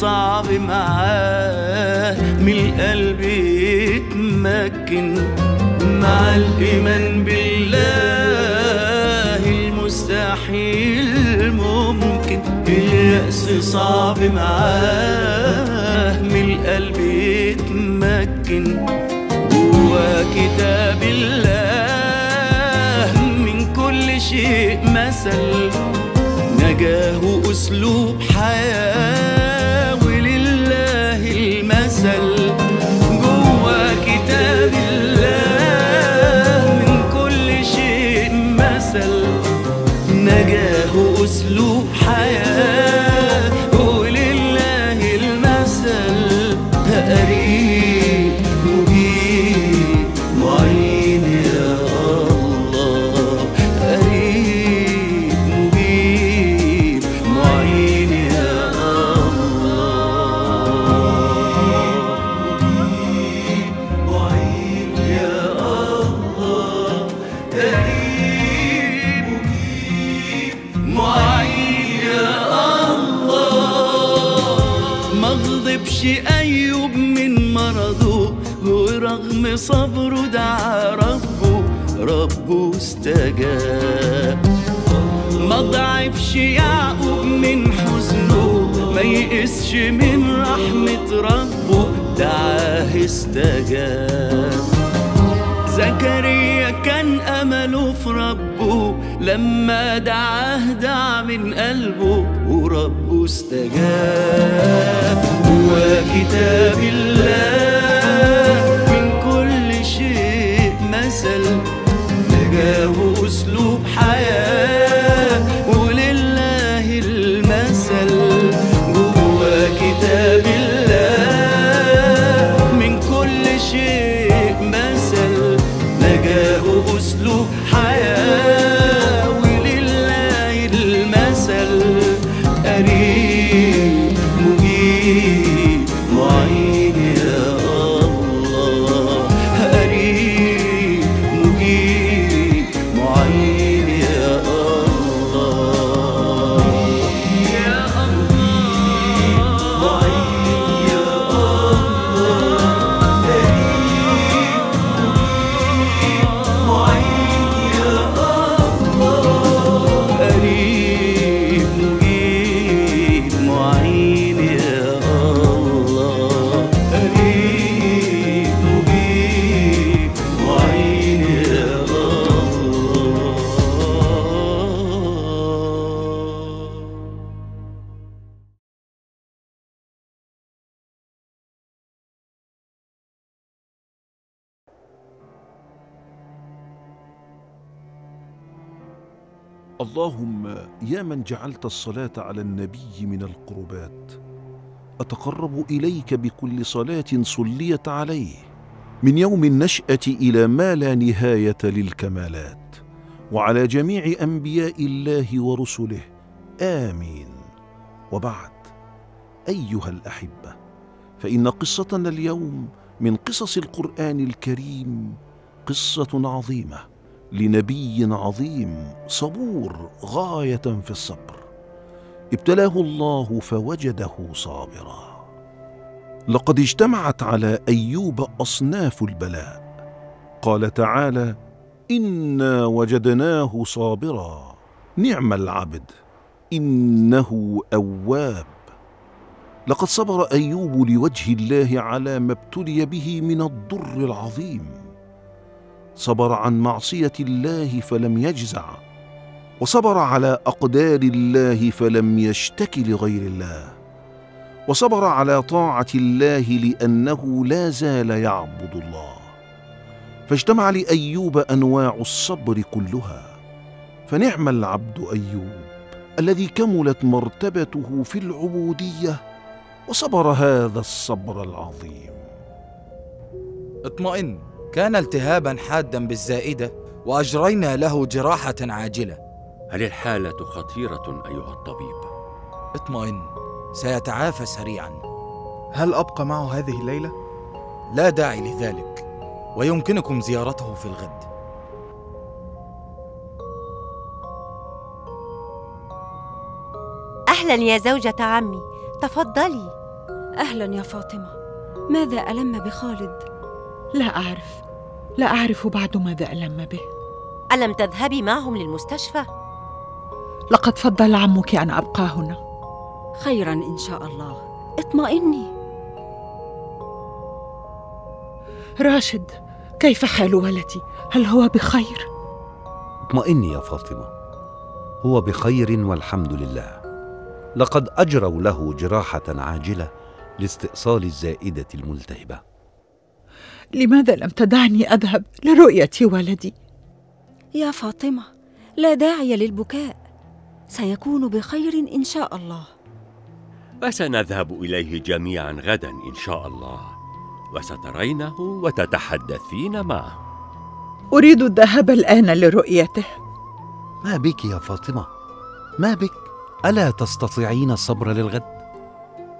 صعب معاه. من القلب يتمكن مع الإيمان بالله المستحيل ممكن. اليأس صعب معاه. من القلب يتمكن جوا كتاب الله. من كل شيء مثل. نجاه أسلوب حياة. نجاه دعاه استجاب. زكريا كان أمله في ربه لما دعاه دعا من قلبه وربه استجاب. وكتاب الله من كل شيء مثل نجاه أسلوب حياة. Savior. اللهم يا من جعلت الصلاة على النبي من القربات أتقرب إليك بكل صلاة صليت عليه من يوم النشأة إلى ما لا نهاية للكمالات وعلى جميع أنبياء الله ورسله آمين. وبعد أيها الأحبة فإن قصتنا اليوم من قصص القرآن الكريم قصة عظيمة. لنبي عظيم صبور غاية في الصبر. ابتلاه الله فوجده صابرا. لقد اجتمعت على أيوب أصناف البلاء. قال تعالى إنا وجدناه صابرا. نعم العبد. إنه أواب. لقد صبر أيوب لوجه الله على ما ابتلي به من الضر العظيم. صبر عن معصية الله فلم يجزع وصبر على أقدار الله فلم يشتك لغير الله وصبر على طاعة الله لأنه لا زال يعبد الله. فاجتمع لأيوب أنواع الصبر كلها فنعم العبد أيوب الذي كملت مرتبته في العبودية وصبر هذا الصبر العظيم. اطمئن. كان التهابا حادا بالزائدة وأجرينا له جراحة عاجلة هل الحالة خطيرة أيها الطبيب؟ اطمئن سيتعافى سريعا هل أبقى معه هذه الليلة؟ لا داعي لذلك ويمكنكم زيارته في الغد أهلا يا زوجة عمي تفضلي أهلا يا فاطمة ماذا ألم بخالد؟ لا أعرف. لا أعرف بعد ماذا ألم به. ألم تذهبي؟ معهم للمستشفى؟ لقد فضل عمك أن أبقى هنا. خيرا إن شاء الله. اطمئني. راشد كيف حال ولدي؟ هل هو بخير؟ اطمئني يا فاطمة. هو بخير والحمد لله. لقد أجروا له جراحة عاجلة لاستئصال الزائدة الملتهبة. لماذا لم تدعني أذهب لرؤية ولدي؟ يا فاطمة لا داعي للبكاء. سيكون بخير إن شاء الله. وسنذهب إليه جميعا غدا إن شاء الله. وسترينه وتتحدثين معه. أريد الذهاب الآن لرؤيته. ما بك يا فاطمة؟ ما بك؟ ألا تستطيعين الصبر للغد؟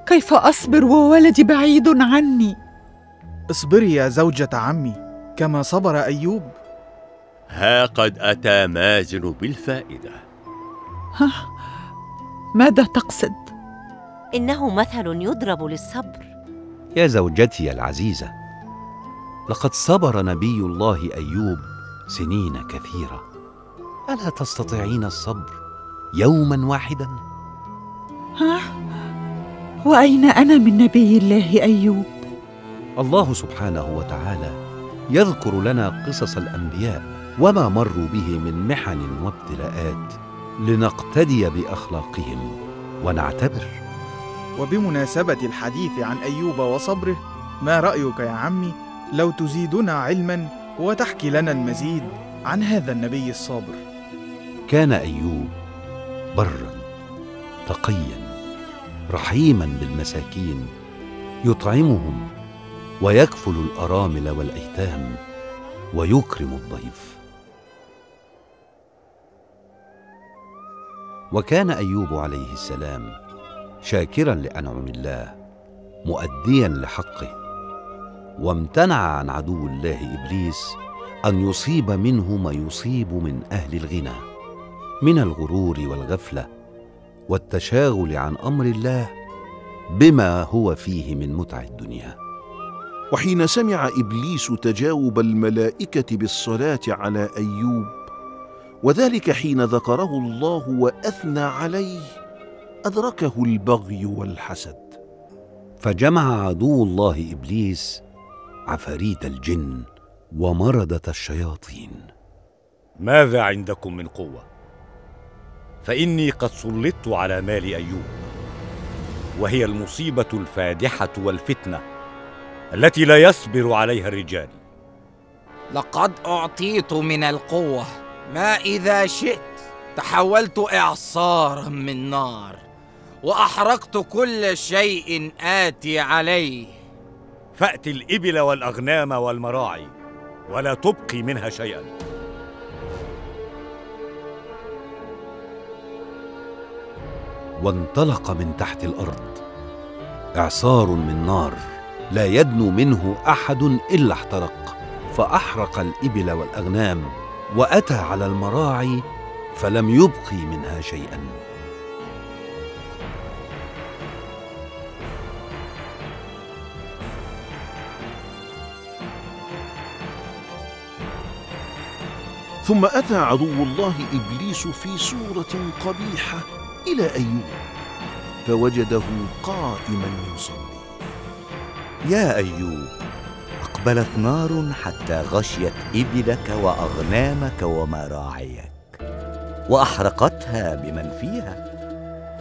كيف أصبر وولدي بعيد عني؟ اصبري يا زوجة عمي كما صبر أيوب ها قد أتى مازن بالفائدة ها ماذا تقصد؟ إنه مثل يضرب للصبر يا زوجتي العزيزة لقد صبر نبي الله أيوب سنين كثيرة ألا تستطيعين الصبر يوما واحدا؟ ها؟ وأين أنا من نبي الله أيوب؟ الله سبحانه وتعالى يذكر لنا قصص الأنبياء وما مروا به من محن وابتلاءات لنقتدي بأخلاقهم ونعتبر. وبمناسبة الحديث عن أيوب وصبره ما رأيك يا عمي لو تزيدنا علما وتحكي لنا المزيد عن هذا النبي الصابر؟ كان أيوب برا تقيا رحيما بالمساكين يطعمهم ويكفل الأرامل والأيتام ويكرم الضيف. وكان أيوب عليه السلام شاكرا لأنعم الله مؤديا لحقه وامتنع عن عدو الله إبليس أن يصيب منه ما يصيب من أهل الغنى من الغرور والغفلة والتشاغل عن أمر الله بما هو فيه من متع الدنيا. وحين سمع إبليس تجاوب الملائكة بالصلاة على أيوب وذلك حين ذكره الله وأثنى عليه أدركه البغي والحسد. فجمع عدو الله إبليس عفاريت الجن ومردة الشياطين. ماذا عندكم من قوة؟ فإني قد سلطت على مال أيوب وهي المصيبة الفادحة والفتنة. التي لا يصبر عليها الرجال. لقد أعطيت من القوة. ما إذا شئت تحولت إعصارا من نار وأحرقت كل شيء آتي عليه. فأت الإبل والأغنام والمراعي ولا تبقي منها شيئا. وانطلق من تحت الأرض إعصار من نار. لا يدنو منه أحد إلا احترق. فأحرق الإبل والأغنام وأتى على المراعي فلم يبق منها شيئا. ثم أتى عدو الله إبليس في صورة قبيحة إلى أيوب فوجده قائما يصلي. يا أيوب أقبلت نار حتى غشيت إبلك وأغنامك ومراعيك وأحرقتها بمن فيها.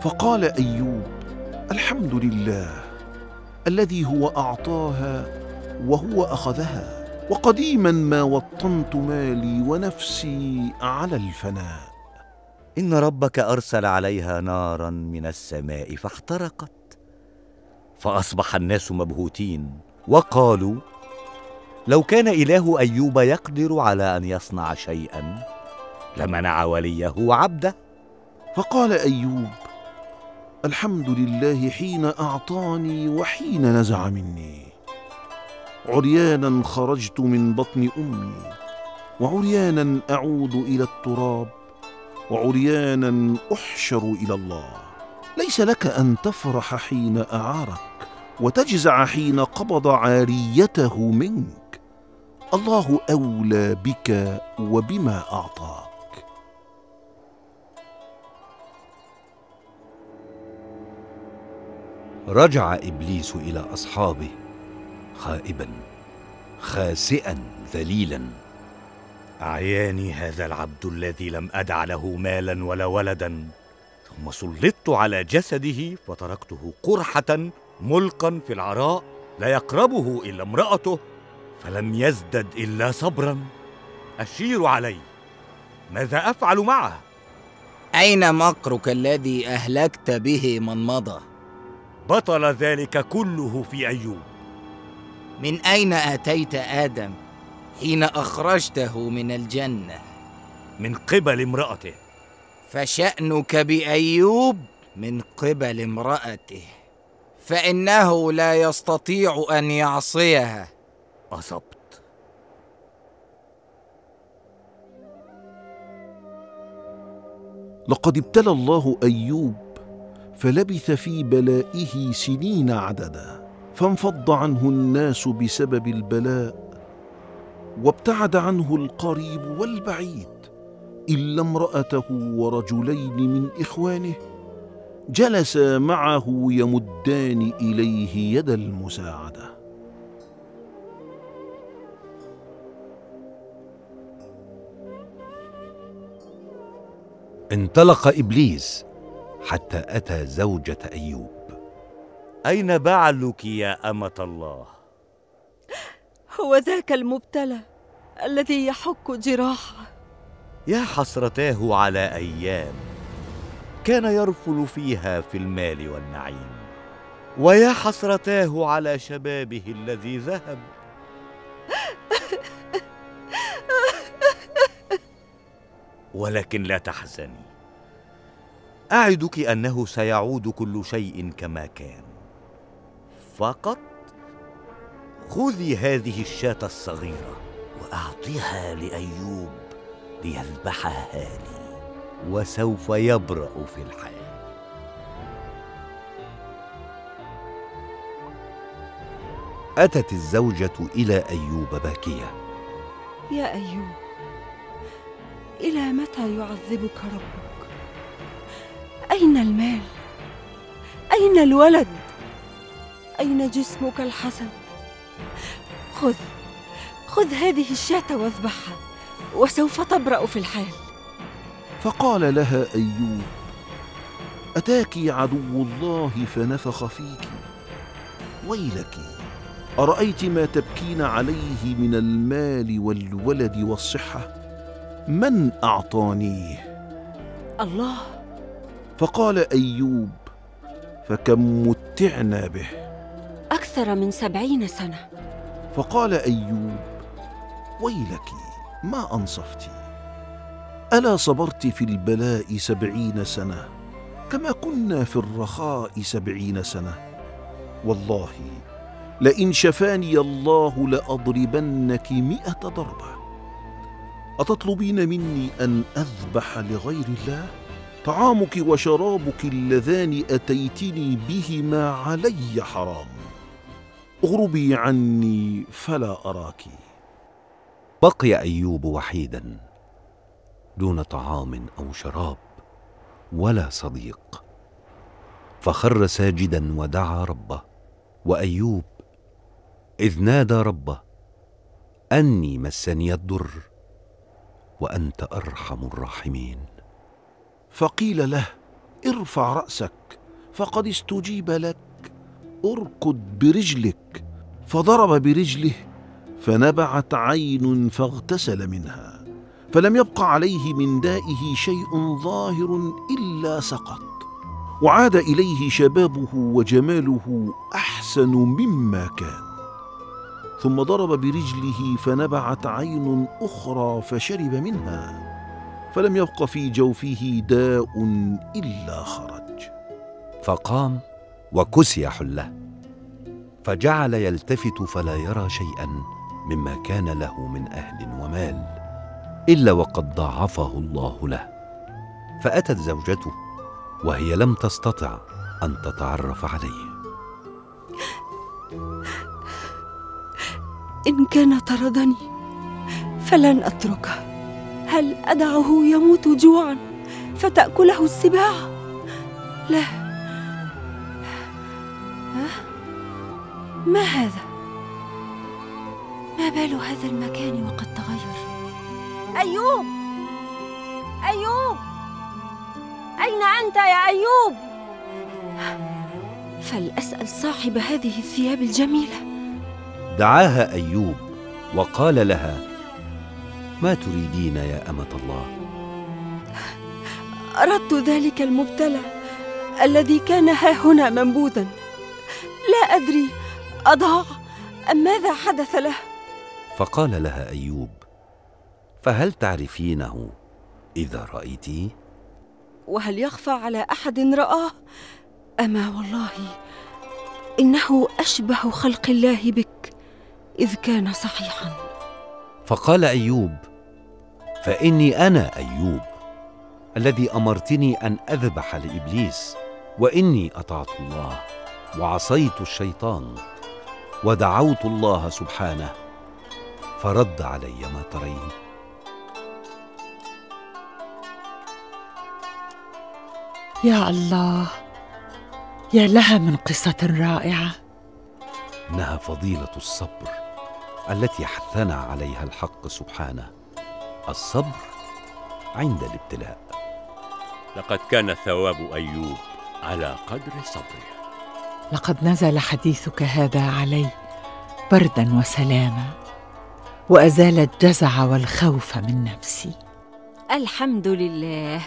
فقال أيوب الحمد لله الذي هو أعطاها وهو أخذها وقديما ما وطنت مالي ونفسي على الفناء. إن ربك أرسل عليها نارا من السماء فاحترقت فأصبح الناس مبهوتين وقالوا لو كان إله أيوب يقدر على أن يصنع شيئا لمنع وليه وعبده فقال أيوب الحمد لله حين أعطاني وحين نزع مني. عريانا خرجت من بطن أمي وعريانا أعود إلى التراب وعريانا أحشر إلى الله. ليس لك أن تفرح حين أعارك. وتجزع حين قبض عاريته منك. الله أولى بك وبما أعطاك. رجع إبليس إلى أصحابه خائبا خاسئا ذليلا. أعياني هذا العبد الذي لم أدع له مالا ولا ولدا ثم سلطت على جسده فتركته قرحة ملقا في العراء لا يقربه إلا امرأته فلم يزدد إلا صبرا. أشير عليه ماذا أفعل معه؟ أين مكرك الذي أهلكت به من مضى؟ بطل ذلك كله في أيوب. من أين أتيت آدم حين أخرجته من الجنة؟ من قبل امرأته. فشأنك بأيوب من قبل امرأته. فإنه لا يستطيع أن يعصيها أصبت. لقد ابتلى الله أيوب فلبث في بلائه سنين عددا فانفض عنه الناس بسبب البلاء وابتعد عنه القريب والبعيد إلا امرأته ورجلين من إخوانه. جلسا معه يمدان إليه يد المساعدة. انطلق إبليس حتى أتى زوجة أيوب. أين بعلك يا أمة الله؟ هو ذاك المبتلى الذي يحك جراحه. يا حسرتاه على أيام. كان يرفل فيها في المال والنعيم ويا حسرتاه على شبابه الذي ذهب. ولكن لا تحزني. أعدك أنه سيعود كل شيء كما كان. فقط خذي هذه الشاة الصغيرة وأعطيها لأيوب ليذبحها لي. وسوف يبرأ في الحال أتت الزوجة إلى أيوب باكية يا أيوب إلى متى يعذبك ربك؟ أين المال؟ أين الولد؟ أين جسمك الحسن؟ خذ خذ هذه الشاة واذبحها وسوف تبرأ في الحال فقال لها أيوب أتاك عدو الله فنفخ فيك. ويلك أرأيت ما تبكين عليه من المال والولد والصحة؟ من أعطانيه؟ الله. فقال أيوب فكم متعنا به. أكثر من سبعين سنة. فقال أيوب ويلك ما انصفت الا صبرت في البلاء سبعين سنة كما كنا في الرخاء سبعين سنة. والله لئن شفاني الله لأضربنك مائه ضربة. أتطلبين مني أن أذبح لغير الله؟ طعامك وشرابك اللذان أتيتني بهما علي حرام. اغربي عني فلا اراك. بقي أيوب وحيدا. دون طعام أو شراب ولا صديق. فخر ساجدا ودعا ربه وأيوب إذ نادى ربه أني مسني الضر وأنت أرحم الراحمين. فقيل له ارفع رأسك فقد استجيب لك أركض برجلك. فضرب برجله فنبعت عين فاغتسل منها. فلم يبق عليه من دائه شيء ظاهر إلا سقط. وعاد إليه شبابه وجماله أحسن مما كان. ثم ضرب برجله فنبعت عين أخرى فشرب منها. فلم يبق في جوفه داء إلا خرج. فقام وكسي حله. فجعل يلتفت فلا يرى شيئا مما كان له من أهل ومال. إلا وقد ضاعفه الله له فأتت زوجته وهي لم تستطع أن تتعرف عليه إن كان طردني فلن أتركه هل أدعه يموت جوعا فتأكله السباع؟ لا؟ ما هذا؟ ما بال هذا المكان وقد تغير؟ أيوب؟ أيوب؟ أين أنت يا أيوب؟ فلأسأل صاحب هذه الثياب الجميلة. دعاها أيوب وقال لها ما تريدين يا أمة الله؟ أردت ذلك المبتلى الذي كان ها هنا منبوذا. لا أدري أضاع أم ماذا حدث له؟ فقال لها أيوب فهل تعرفينه إذا رأيتيه؟ وهل يخفى على أحد رآه؟ أما والله إنه أشبه خلق الله بك إذ كان صحيحا. فقال أيوب فإني أنا أيوب الذي أمرتني أن أذبح لإبليس وإني أطعت الله وعصيت الشيطان ودعوت الله سبحانه فرد علي ما ترين. يا الله يا لها من قصة رائعة. إنها فضيلة الصبر التي حثنا عليها الحق سبحانه. الصبر عند الابتلاء. لقد كان ثواب أيوب على قدر صبره. لقد نزل حديثك هذا علي بردا وسلاما وأزال الجزع والخوف من نفسي. الحمد لله.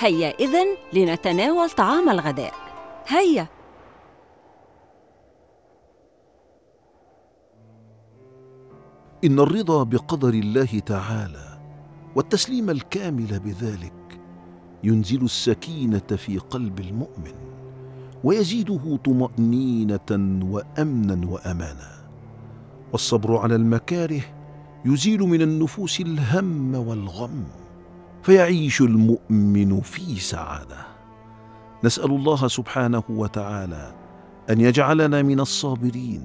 هيا إذن لنتناول طعام الغداء. هيا. إن الرضا بقدر الله تعالى والتسليم الكامل بذلك ينزل السكينة في قلب المؤمن ويزيده طمأنينة وأمنا وأمانا. والصبر على المكاره يزيل من النفوس الهم والغم. فيعيش المؤمن في سعادة. نسأل الله سبحانه وتعالى أن يجعلنا من الصابرين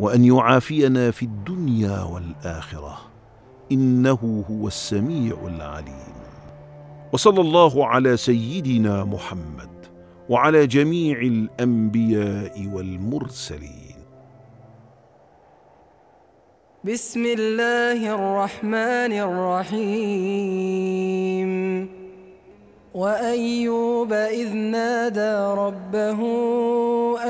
وأن يعافينا في الدنيا والآخرة. إنه هو السميع العليم. وصلى الله على سيدنا محمد وعلى جميع الأنبياء والمرسلين. بسم الله الرحمن الرحيم. وأيوب إذ نادى ربه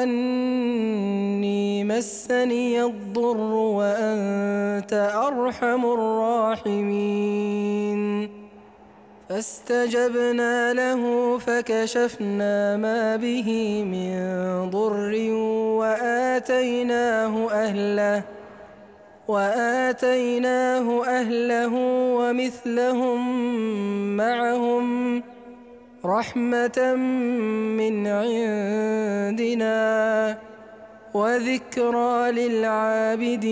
أني مسني الضر وأنت أرحم الراحمين. فاستجبنا له فكشفنا ما به من ضر وآتيناه أهله. وآتيناه أهله ومثلهم معهم رحمة من عندنا وذكرى للعابدين.